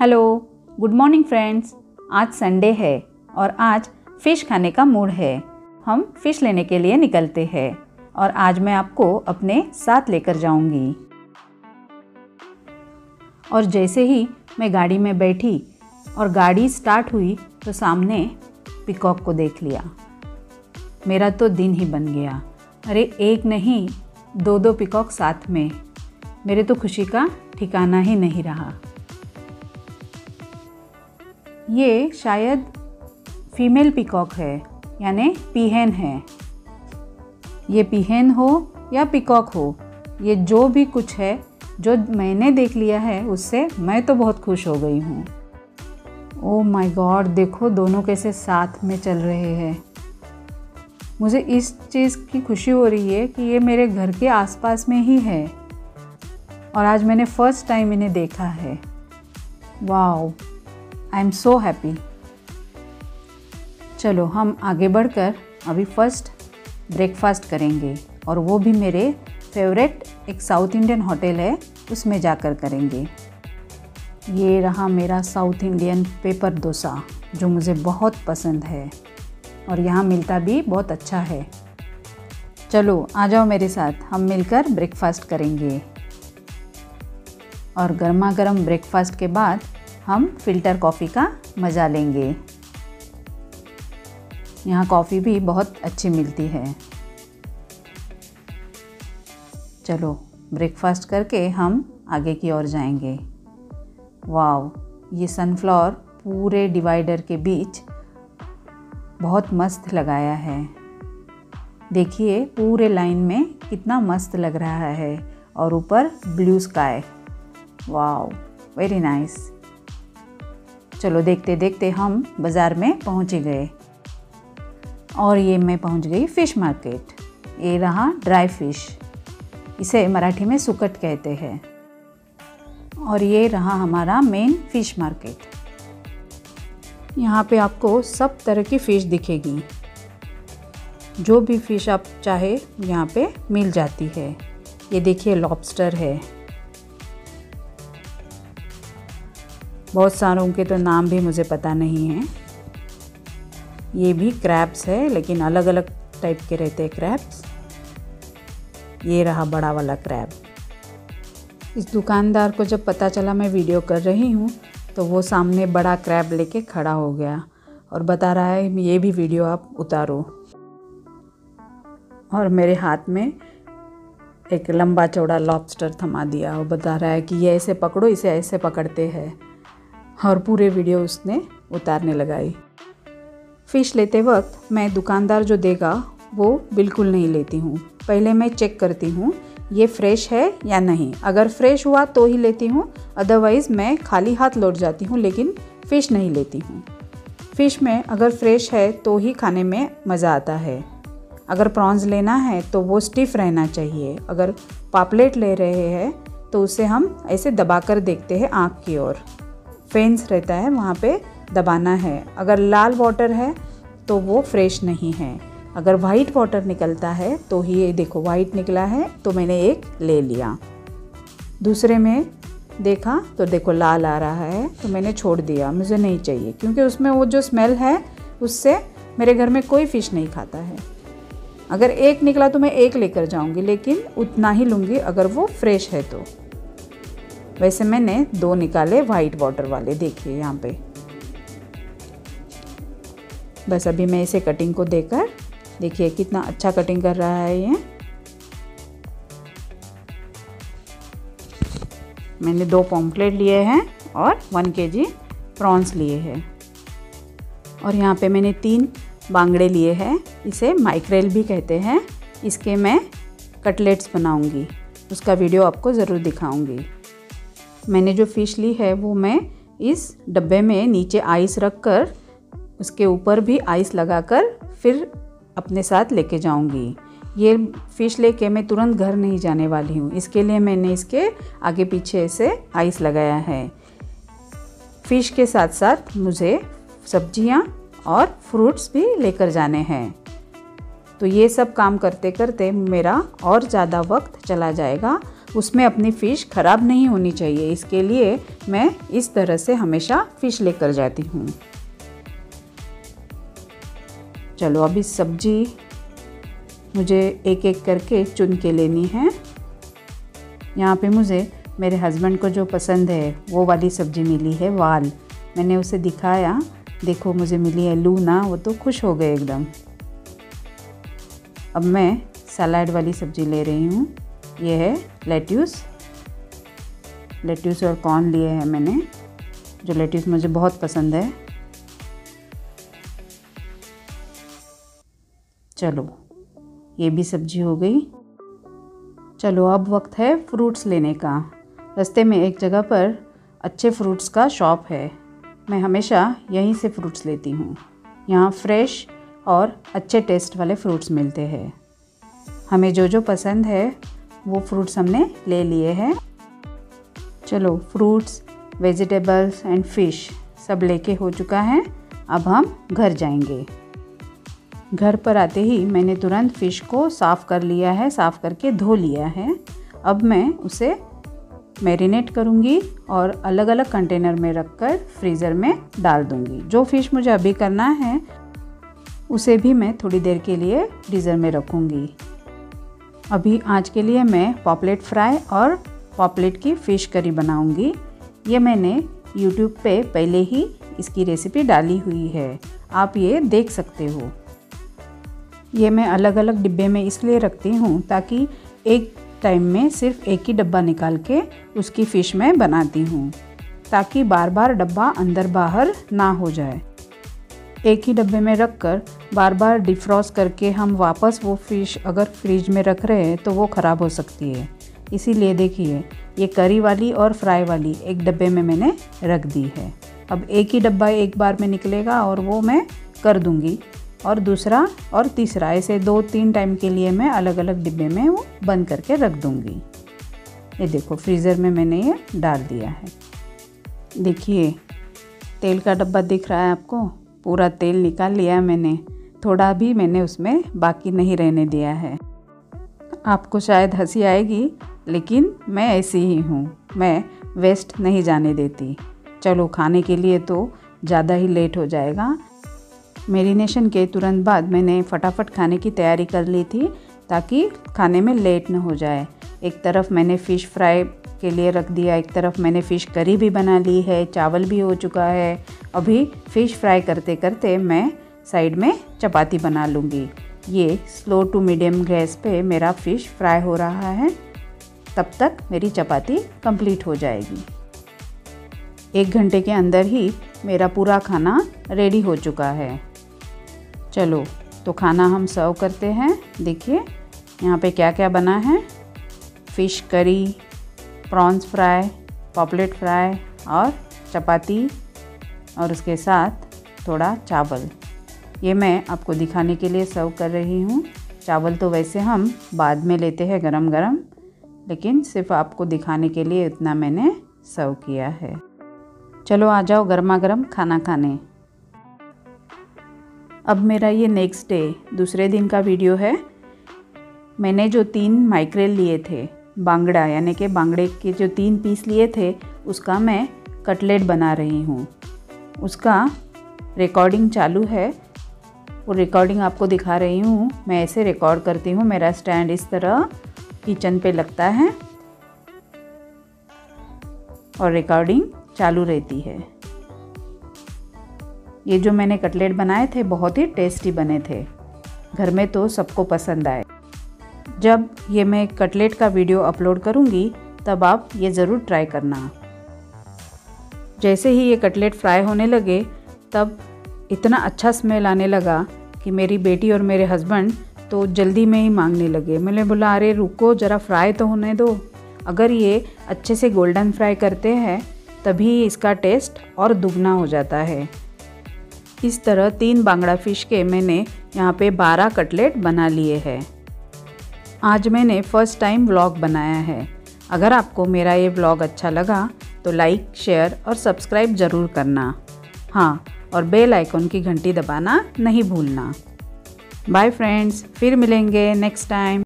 Hello, good morning friends. आज Sunday है और आज फ़िश खाने का मूड है। हम फ़िश लेने के लिए निकलते हैं और आज मैं आपको अपने साथ लेकर जाऊँगी। और जैसे ही मैं गाड़ी में बैठी और गाड़ी स्टार्ट हुई तो सामने पिकॉक को देख लिया। मेरा तो दिन ही बन गया। अरे, एक नहीं दो दो पिकॉक साथ में। मेरे तो खुशी का ठिकाना ही नहीं रहा। ये शायद फीमेल पिकॉक है, यानी पीहेन है। ये पीहेन हो या पिकॉक हो, ये जो भी कुछ है, जो मैंने देख लिया है, उससे मैं तो बहुत खुश हो गई हूँ। ओ माय गॉड देखो दोनों कैसे साथ में चल रहे हैं। मुझे इस चीज़ की खुशी हो रही है कि ये मेरे घर के आसपास में ही है। और आज मैंने फ़र्स्ट टाइम इन्हें देखा है। Wow I am so happy चलो, हम आगे बढ़कर अभी फ़र्स्ट ब्रेकफास्ट करेंगे और वो भी मेरे फेवरेट एक साउथ इंडियन होटल है, उसमें जाकर करेंगे। ये रहा मेरा साउथ इंडियन पेपर डोसा जो मुझे बहुत पसंद है और यहाँ मिलता भी बहुत अच्छा है। चलो, आ जाओ मेरे साथ, हम मिलकर ब्रेकफास्ट करेंगे। और गर्मा गर्म ब्रेकफास्ट के बाद हम फ़िल्टर कॉफ़ी का मज़ा लेंगे। यहाँ कॉफ़ी भी बहुत अच्छी मिलती है। चलो ब्रेकफास्ट करके हम आगे की ओर जाएँगे। वाव ये सनफ्लावर पूरे डिवाइडर के बीच बहुत मस्त लगाया है। देखिए, पूरे लाइन में कितना मस्त लग रहा है और ऊपर blue sky wow very nice चलो देखते देखते हम बाज़ार में पहुँच गए। और ये मैं पहुँच गई फ़िश मार्केट। ये रहा ड्राई फ़िश, इसे मराठी में सुकट कहते हैं। और ये रहा हमारा मेन फ़िश मार्केट। यहाँ पे आपको सब तरह की फ़िश दिखेगी। जो भी फ़िश आप चाहे, यहाँ पे मिल जाती है। ये देखिए लॉबस्टर है। बहुत सारों के तो नाम भी मुझे पता नहीं है। ये भी क्रैप्स है, लेकिन अलग अलग टाइप के रहते हैं क्रैब्स ये रहा बड़ा वाला क्रैब इस दुकानदार को जब पता चला मैं वीडियो कर रही हूँ तो वो सामने बड़ा क्रैब लेके खड़ा हो गया और बता रहा है, ये भी वीडियो आप उतारो। और मेरे हाथ में एक लंबा चौड़ा लॉबस्टर थमा दिया और बता रहा है कि ये ऐसे पकड़ो, इसे ऐसे पकड़ते हैं। और पूरे वीडियो उसने उतारने लगाई। फ़िश लेते वक्त मैं दुकानदार जो देगा, वो बिल्कुल नहीं लेती हूँ। पहले मैं चेक करती हूँ, ये फ्रेश है या नहीं। अगर फ्रेश हुआ तो ही लेती हूँ अदरवाइज़ मैं खाली हाथ लौट जाती हूँ, लेकिन फ़िश नहीं लेती हूँ। फ़िश में अगर फ्रेश है तो ही खाने में मज़ा आता है। अगर प्रॉन्स लेना है तो वो स्टिफ रहना चाहिए। अगर पापलेट ले रहे हैं तो उसे हम ऐसे दबाकर देखते हैं आँख की ओर। फेंस रहता है, वहाँ पे दबाना है। अगर लाल वाटर है तो वो फ्रेश नहीं है। अगर वाइट वाटर निकलता है तो ही ये देखो वाइट निकला है तो मैंने एक ले लिया। दूसरे में देखा तो देखो लाल आ रहा है तो मैंने छोड़ दिया। मुझे नहीं चाहिए, क्योंकि उसमें वो जो स्मेल है, उससे मेरे घर में कोई फ़िश नहीं खाता है। अगर एक निकला तो मैं एक लेकर जाऊँगी, लेकिन उतना ही लूँगी, अगर वो फ्रेश है तो। वैसे मैंने दो निकाले वाइट वाटर वाले, देखिए यहाँ पे। बस अभी मैं इसे कटिंग को देकर, देखिए कितना अच्छा कटिंग कर रहा है ये। मैंने दो पॉम्पलेट लिए हैं और वन के जी प्रॉन्स लिए हैं। और यहाँ पे मैंने तीन बांगड़े लिए हैं, इसे माइक्रेल भी कहते हैं। इसके मैं कटलेट्स बनाऊँगी, उसका वीडियो आपको ज़रूर दिखाऊँगी। मैंने जो फ़िश ली है वो मैं इस डब्बे में नीचे आइस रख कर उसके ऊपर भी आइस लगा कर फिर अपने साथ लेके जाऊँगी। ये फ़िश लेके मैं तुरंत घर नहीं जाने वाली हूँ। इसके लिए मैंने इसके आगे पीछे से आइस लगाया है। फ़िश के साथ साथ मुझे सब्ज़ियाँ और फ्रूट्स भी लेकर जाने हैं। तो ये सब काम करते करते मेरा और ज़्यादा वक्त चला जाएगा। उसमें अपनी फ़िश ख़राब नहीं होनी चाहिए। इसके लिए मैं इस तरह से हमेशा फ़िश लेकर जाती हूँ। चलो अभी सब्ज़ी मुझे एक एक करके चुन के लेनी है। यहाँ पे मुझे मेरे हस्बैंड को जो पसंद है, वो वाली सब्ज़ी मिली है, वाल। मैंने उसे दिखाया। देखो, मुझे मिली है लूना, वो तो खुश हो गए एकदम। अब मैं सलाड वाली सब्ज़ी ले रही हूँ। ये है लेट्यूस। लेट्यूस और कॉर्न लिए हैं मैंने, जो लेट्यूस मुझे बहुत पसंद है। चलो, ये भी सब्ज़ी हो गई। चलो, अब वक्त है फ्रूट्स लेने का। रास्ते में एक जगह पर अच्छे फ्रूट्स का शॉप है। मैं हमेशा यहीं से फ्रूट्स लेती हूँ। यहाँ फ्रेश और अच्छे टेस्ट वाले फ्रूट्स मिलते हैं। हमें जो जो पसंद है वो फ्रूट्स हमने ले लिए हैं। चलो फ्रूट्स वेजिटेबल्स एंड फ़िश सब लेके हो चुका है। अब हम घर जाएँगे। घर पर आते ही मैंने तुरंत फ़िश को साफ़ कर लिया है, साफ़ करके धो लिया है। अब मैं उसे मैरिनेट करूँगी और अलग अलग कंटेनर में रखकर फ्रीज़र में डाल दूँगी। जो फ़िश मुझे अभी करना है, उसे भी मैं थोड़ी देर के लिए फ्रीज़र में रखूँगी। अभी आज के लिए मैं पॉपलेट फ्राई और पॉपलेट की फ़िश करी बनाऊँगी। ये मैंने यूट्यूब पे पहले ही इसकी रेसिपी डाली हुई है। आप ये देख सकते हो। ये मैं अलग अलग डिब्बे में इसलिए रखती हूँ ताकि एक टाइम में सिर्फ़ एक ही डब्बा निकाल के उसकी फ़िश मैं बनाती हूँ, ताकि बार बार डब्बा अंदर बाहर ना हो जाए। एक ही डब्बे में रख कर बार बार डिफ्रॉस्ट करके हम वापस वो फ़िश अगर फ्रिज में रख रहे हैं तो वो ख़राब हो सकती है। इसीलिए देखिए, ये करी वाली और फ्राई वाली एक डब्बे में मैंने रख दी है। अब एक ही डब्बा एक बार में निकलेगा और वो मैं कर दूँगी। और दूसरा और तीसरा ऐसे दो तीन टाइम के लिए मैं अलग अलग डिब्बे में वो बंद करके रख दूँगी। ये देखो फ्रीज़र में मैंने ये डाल दिया है। देखिए, तेल का डब्बा दिख रहा है आपको? पूरा तेल निकाल लिया मैंने। थोड़ा भी मैंने उसमें बाकी नहीं रहने दिया है। आपको शायद हँसी आएगी, लेकिन मैं ऐसी ही हूँ। मैं वेस्ट नहीं जाने देती। चलो, खाने के लिए तो ज़्यादा ही लेट हो जाएगा। मेरीनेशन के तुरंत बाद मैंने फटाफट खाने की तैयारी कर ली थी, ताकि खाने में लेट न हो जाए। एक तरफ़ मैंने फ़िश फ्राई के लिए रख दिया, एक तरफ़ मैंने फ़िश करी भी बना ली है, चावल भी हो चुका है। अभी फ़िश फ्राई करते करते मैं साइड में चपाती बना लूँगी। ये स्लो टू मीडियम गैस पे मेरा फ़िश फ्राई हो रहा है। तब तक मेरी चपाती कंप्लीट हो जाएगी। एक घंटे के अंदर ही मेरा पूरा खाना रेडी हो चुका है। चलो तो खाना हम सर्व करते हैं। देखिए, यहाँ पे क्या क्या बना है। Fish curry prawns fry paplet fry और चपाती और उसके साथ थोड़ा चावल। ये मैं आपको दिखाने के लिए सर्व कर रही हूँ। चावल तो वैसे हम बाद में लेते हैं गरम गरम लेकिन सिर्फ़ आपको दिखाने के लिए इतना मैंने सर्व किया है। चलो आ जाओ गर्मा गर्म खाना खाने। अब मेरा ये नेक्स्ट डे, दूसरे दिन का वीडियो है। मैंने जो तीन माइक्रेल लिए थे, बांगड़ा, यानी कि बांगड़े के जो तीन पीस लिए थे, उसका मैं कटलेट बना रही हूँ। उसका रिकॉर्डिंग चालू है वो रिकॉर्डिंग आपको दिखा रही हूँ। मैं ऐसे रिकॉर्ड करती हूँ। मेरा स्टैंड इस तरह किचन पे लगता है। और रिकॉर्डिंग चालू रहती है। ये जो मैंने कटलेट बनाए थे, बहुत ही टेस्टी बने थे। घर में तो सबको पसंद आए। जब ये मैं कटलेट का वीडियो अपलोड करूँगी, तब आप ये ज़रूर ट्राई करना। जैसे ही ये कटलेट फ्राई होने लगे, तब इतना अच्छा स्मेल आने लगा कि मेरी बेटी और मेरे हस्बैंड तो जल्दी में ही मांगने लगे। मैंने बोला, अरे, रुको, ज़रा फ्राई तो होने दो। अगर ये अच्छे से गोल्डन फ्राई करते हैं, तभी इसका टेस्ट और दुगना हो जाता है। इस तरह तीन बांगड़ा फ़िश के मैंने यहाँ पे बारह कटलेट बना लिए हैं। आज मैंने फ़र्स्ट टाइम व्लॉग बनाया है। अगर आपको मेरा ये व्लॉग अच्छा लगा तो लाइक शेयर और सब्सक्राइब ज़रूर करना। हाँ और बेल आइकॉन की घंटी दबाना नहीं भूलना। बाय फ्रेंड्स फिर मिलेंगे नेक्स्ट टाइम